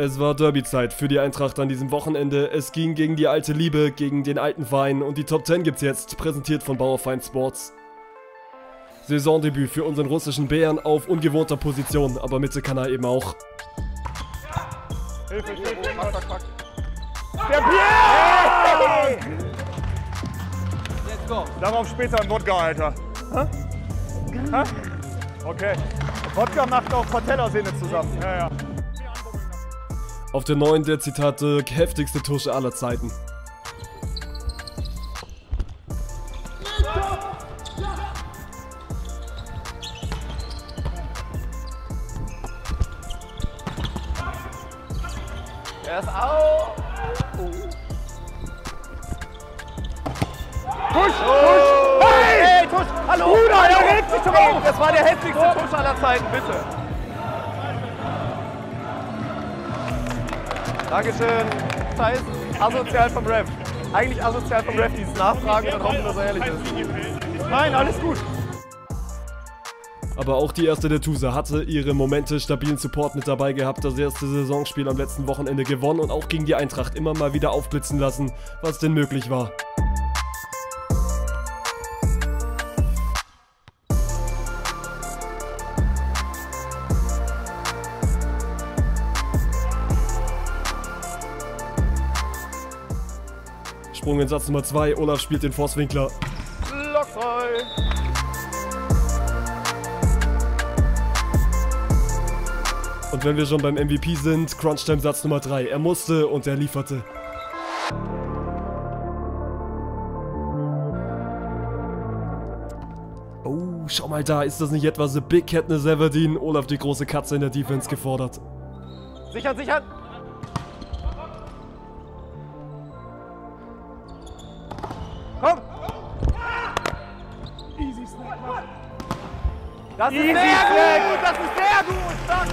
Es war Derby-Zeit für die Eintracht an diesem Wochenende. Es ging gegen die alte Liebe, gegen den alten Verein und die Top 10 gibt's jetzt, präsentiert von Bauerfeind Sports. Saisondebüt für unseren russischen Bären auf ungewohnter Position, aber Mitte kann er eben auch. Hilfe, Hilfe, fuck, fuck, fuck. Der Bier! Let's go. Darauf später ein Wodka, Alter. Hä? Hä? Okay. Wodka macht auch Patellasehne zusammen. Ja, ja. Auf der neuen der Zitate heftigste Tusche aller Zeiten. Er ist au. Oh. Tusch, Tusch! Hey! Hey, Tusch! Hallo! Bruder, er regt sich drauf! Das war der heftigste Tusch aller Zeiten, bitte! Dankeschön. Thais, asozial vom Ref. Eigentlich asozial vom Ref, dieses Nachfragen und hoffen, dass er ehrlich ist. Nein, alles gut. Aber auch die erste der Tusa hatte ihre Momente stabilen Support mit dabei gehabt, das erste Saisonspiel am letzten Wochenende gewonnen und auch gegen die Eintracht immer mal wieder aufblitzen lassen, was denn möglich war. Sprung in Satz Nummer 2, Olaf spielt den Forstwinkler. Blockfrei. Und wenn wir schon beim MVP sind, Crunchtime Satz Nummer 3. Er musste und er lieferte. Oh, schau mal da, ist das nicht etwa The Big Katniss Everdeen? Olaf die große Katze in der Defense gefordert. Sichern, sichern! Das ist sehr gut! Das ist sehr gut! Stark!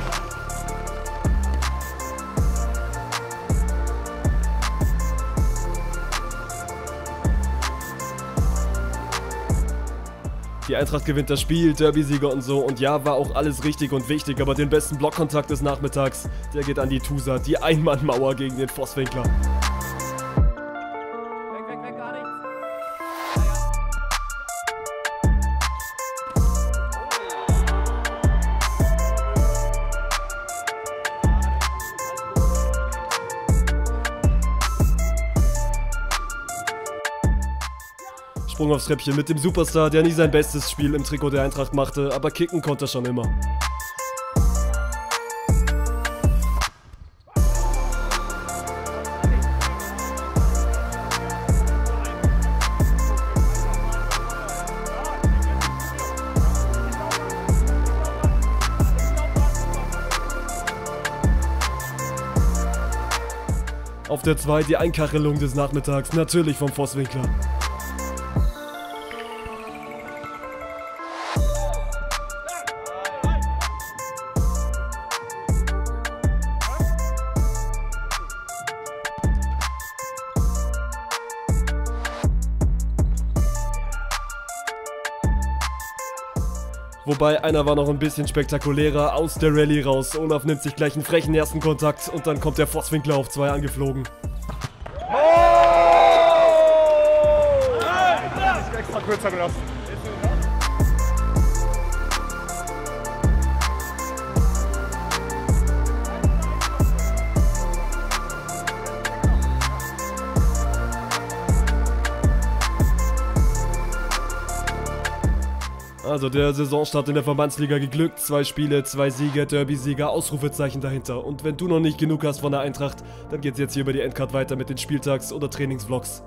Die Eintracht gewinnt das Spiel, Derby-Sieger und so. Und ja, war auch alles richtig und wichtig, aber den besten Blockkontakt des Nachmittags, der geht an die Tusa, die Einmannmauer gegen den Vosswinkler. Sprung aufs Treppchen mit dem Superstar, der nie sein bestes Spiel im Trikot der Eintracht machte, aber kicken konnte er schon immer. Auf der 2 die Einkachelung des Nachmittags, natürlich vom Vosswinkler. Wobei einer war noch ein bisschen spektakulärer aus der Rallye raus. Olaf nimmt sich gleich einen frechen ersten Kontakt und dann kommt der Vosswinkler auf zwei angeflogen. Oh! Ich extra kürzer gelassen. Also der Saisonstart in der Verbandsliga geglückt. Zwei Spiele, zwei Siege, Derby-Sieger, Ausrufezeichen dahinter. Und wenn du noch nicht genug hast von der Eintracht, dann geht's jetzt hier über die Endcard weiter mit den Spieltags- oder Trainingsvlogs.